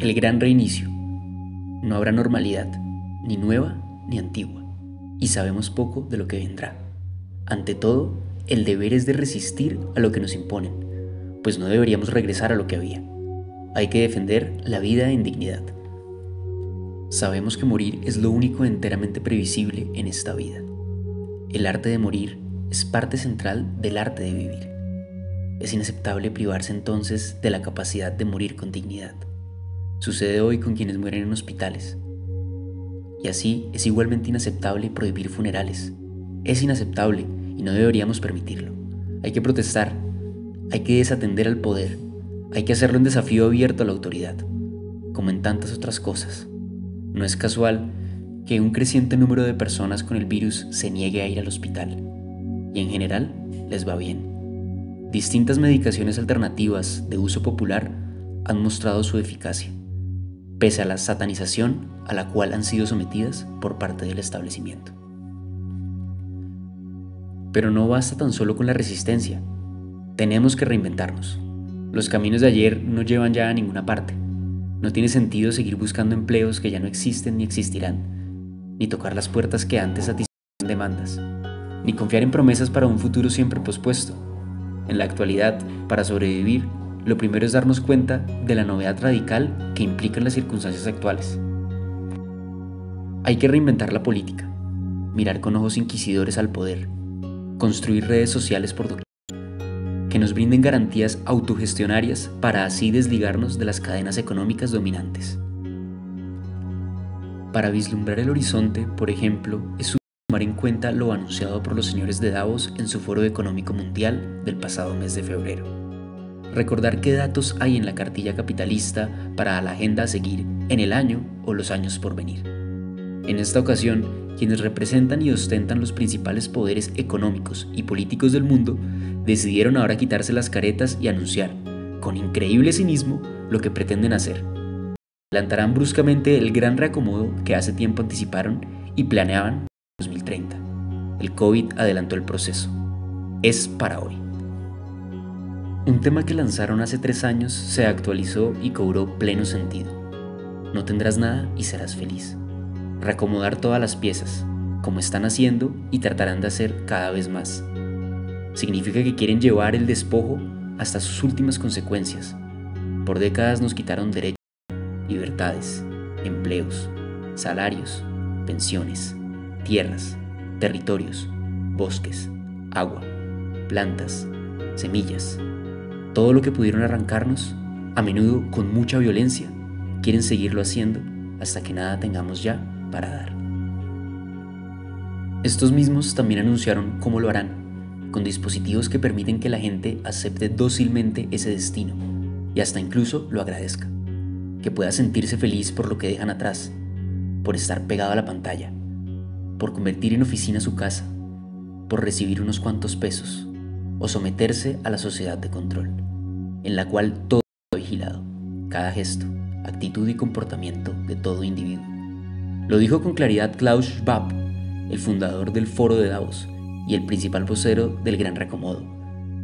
El gran reinicio. No habrá normalidad, ni nueva ni antigua, y sabemos poco de lo que vendrá. Ante todo, el deber es de resistir a lo que nos imponen, pues no deberíamos regresar a lo que había. Hay que defender la vida en dignidad. Sabemos que morir es lo único enteramente previsible en esta vida. El arte de morir es parte central del arte de vivir. Es inaceptable privarse entonces de la capacidad de morir con dignidad. Sucede hoy con quienes mueren en hospitales. Y así es igualmente inaceptable prohibir funerales. Es inaceptable y no deberíamos permitirlo. Hay que protestar, hay que desatender al poder, hay que hacerlo en desafío abierto a la autoridad, como en tantas otras cosas. No es casual que un creciente número de personas con el virus se niegue a ir al hospital, y en general les va bien. Distintas medicaciones alternativas de uso popular han mostrado su eficacia, pese a la satanización a la cual han sido sometidas por parte del establecimiento. Pero no basta tan solo con la resistencia, tenemos que reinventarnos. Los caminos de ayer no llevan ya a ninguna parte. No tiene sentido seguir buscando empleos que ya no existen ni existirán, ni tocar las puertas que antes satisfacían demandas, ni confiar en promesas para un futuro siempre pospuesto. En la actualidad, para sobrevivir, lo primero es darnos cuenta de la novedad radical que implican las circunstancias actuales. Hay que reinventar la política, mirar con ojos inquisidores al poder, construir redes sociales por doquier que nos brinden garantías autogestionarias para así desligarnos de las cadenas económicas dominantes. Para vislumbrar el horizonte, por ejemplo, es en cuenta lo anunciado por los señores de Davos en su Foro Económico Mundial del pasado mes de febrero. Recordar qué datos hay en la cartilla capitalista para la agenda a seguir en el año o los años por venir. En esta ocasión, quienes representan y ostentan los principales poderes económicos y políticos del mundo decidieron ahora quitarse las caretas y anunciar, con increíble cinismo, lo que pretenden hacer. Adelantarán bruscamente el gran reacomodo que hace tiempo anticiparon y planeaban 2030. El COVID adelantó el proceso. Es para hoy. Un tema que lanzaron hace tres años se actualizó y cobró pleno sentido. No tendrás nada y serás feliz. Reacomodar todas las piezas, como están haciendo y tratarán de hacer cada vez más significa que quieren llevar el despojo hasta sus últimas consecuencias. Por décadas nos quitaron derechos, libertades, empleos, salarios, pensiones, tierras, territorios, bosques, agua, plantas, semillas. Todo lo que pudieron arrancarnos, a menudo con mucha violencia, quieren seguirlo haciendo hasta que nada tengamos ya para dar. Estos mismos también anunciaron cómo lo harán con dispositivos que permiten que la gente acepte dócilmente ese destino y hasta incluso lo agradezca, que pueda sentirse feliz por lo que dejan atrás, por estar pegado a la pantalla, por convertir en oficina su casa, por recibir unos cuantos pesos o someterse a la sociedad de control, en la cual todo está vigilado, cada gesto, actitud y comportamiento de todo individuo. Lo dijo con claridad Klaus Schwab, el fundador del Foro de Davos, y el principal vocero del Gran Recomodo.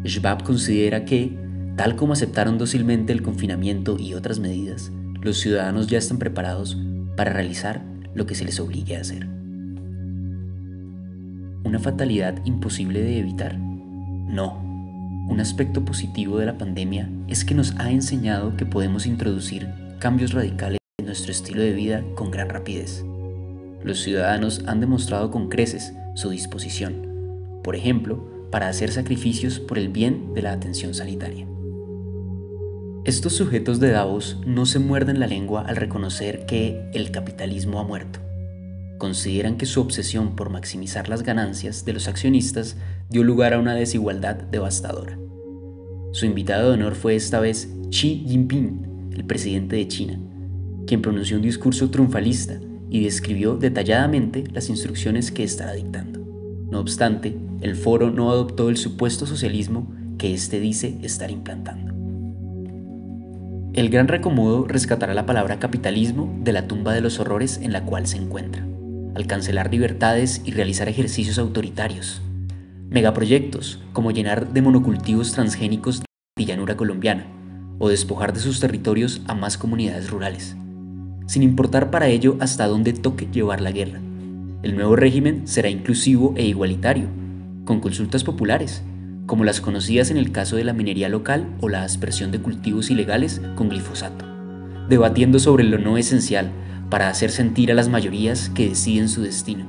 Schwab considera que, tal como aceptaron dócilmente el confinamiento y otras medidas, los ciudadanos ya están preparados para realizar lo que se les obligue a hacer. ¿Una fatalidad imposible de evitar? No. Un aspecto positivo de la pandemia es que nos ha enseñado que podemos introducir cambios radicales en nuestro estilo de vida con gran rapidez. Los ciudadanos han demostrado con creces su disposición por ejemplo, para hacer sacrificios por el bien de la atención sanitaria. Estos sujetos de Davos no se muerden la lengua al reconocer que el capitalismo ha muerto. Consideran que su obsesión por maximizar las ganancias de los accionistas dio lugar a una desigualdad devastadora. Su invitado de honor fue esta vez Xi Jinping, el presidente de China, quien pronunció un discurso triunfalista y describió detalladamente las instrucciones que estará dictando. No obstante, el foro no adoptó el supuesto socialismo que éste dice estar implantando. El gran recomodo rescatará la palabra capitalismo de la tumba de los horrores en la cual se encuentra, al cancelar libertades y realizar ejercicios autoritarios. Megaproyectos, como llenar de monocultivos transgénicos la llanura colombiana, o despojar de sus territorios a más comunidades rurales, sin importar para ello hasta dónde toque llevar la guerra. El nuevo régimen será inclusivo e igualitario, con consultas populares, como las conocidas en el caso de la minería local o la aspersión de cultivos ilegales con glifosato, debatiendo sobre lo no esencial para hacer sentir a las mayorías que deciden su destino,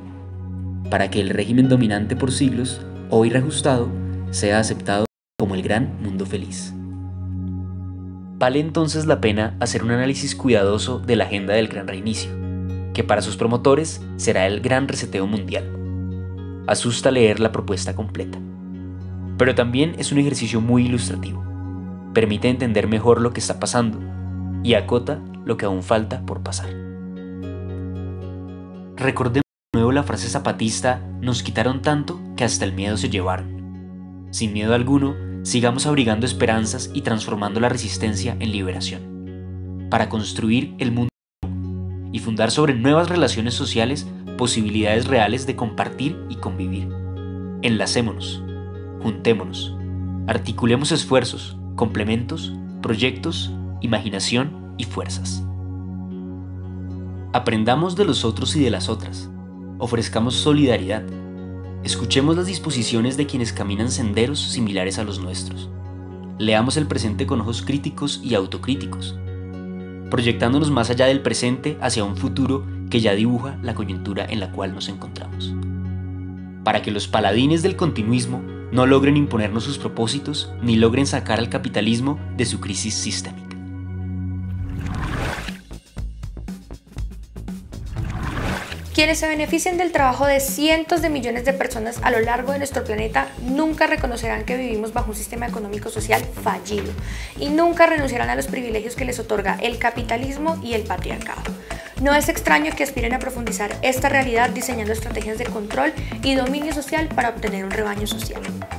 para que el régimen dominante por siglos, hoy reajustado, sea aceptado como el gran mundo feliz. Vale entonces la pena hacer un análisis cuidadoso de la agenda del gran reinicio que para sus promotores será el gran reseteo mundial. Asusta leer la propuesta completa. Pero también es un ejercicio muy ilustrativo. Permite entender mejor lo que está pasando y acota lo que aún falta por pasar. Recordemos de nuevo la frase zapatista, nos quitaron tanto que hasta el miedo se llevaron. Sin miedo alguno, sigamos abrigando esperanzas y transformando la resistencia en liberación, para construir el mundo y fundar sobre nuevas relaciones sociales posibilidades reales de compartir y convivir. Enlacémonos, juntémonos, articulemos esfuerzos, complementos, proyectos, imaginación y fuerzas. Aprendamos de los otros y de las otras, ofrezcamos solidaridad, escuchemos las disposiciones de quienes caminan senderos similares a los nuestros, leamos el presente con ojos críticos y autocríticos, proyectándonos más allá del presente hacia un futuro que ya dibuja la coyuntura en la cual nos encontramos. Para que los paladines del continuismo no logren imponernos sus propósitos ni logren sacar al capitalismo de su crisis sistémica. Quienes se beneficien del trabajo de cientos de millones de personas a lo largo de nuestro planeta nunca reconocerán que vivimos bajo un sistema económico-social fallido y nunca renunciarán a los privilegios que les otorga el capitalismo y el patriarcado. No es extraño que aspiren a profundizar esta realidad diseñando estrategias de control y dominio social para obtener un rebaño social.